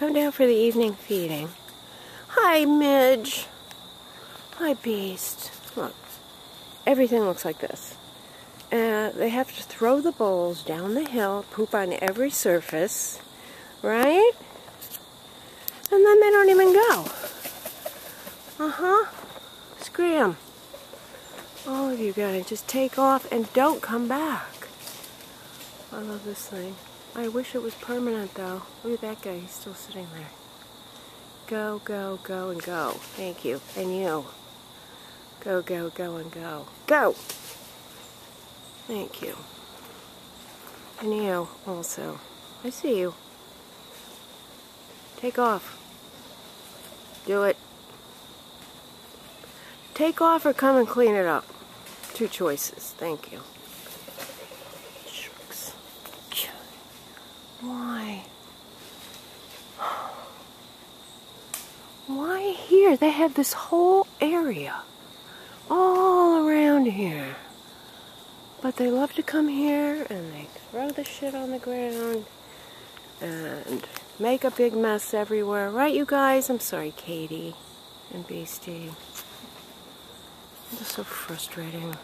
come down for the evening feeding. Hi, Midge. Hi, Beast. Look, everything looks like this. Uh, they have to throw the bowls down the hill, poop on every surface, right? And then they don't even go. Uh-huh. Scram. All of you guys, just take off and don't come back. I love this thing. I wish it was permanent, though. Look at that guy. He's still sitting there. Go, go, go, and go. Thank you. And you. Go, go, go, and go. Go! Thank you. And you also. I see you. Take off. Do it. Take off or come and clean it up. Two choices. Thank you. Shucks. Why? Why here? They have this whole area all around here. But they love to come here and they throw the shit on the ground and make a big mess everywhere. Right, you guys? I'm sorry, Katie and Beastie. It's so frustrating.